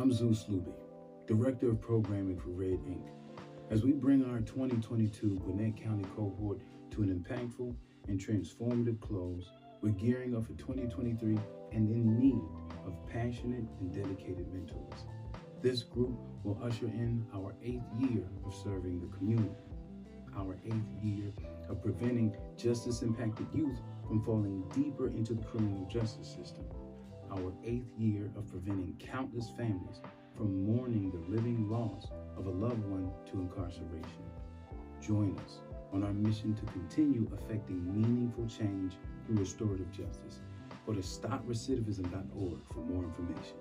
I'm Zeus Luby, Director of Programming for Red Ink. As we bring our 2022 Gwinnett County cohort to an impactful and transformative close, we're gearing up for 2023 and in need of passionate and dedicated mentors. This group will usher in our eighth year of serving the community, our eighth year of preventing justice impacted youth from falling deeper into the criminal justice system, our eighth year of preventing countless families from mourning the living loss of a loved one to incarceration. Join us on our mission to continue affecting meaningful change through restorative justice. Go to stoprecidivism.org for more information.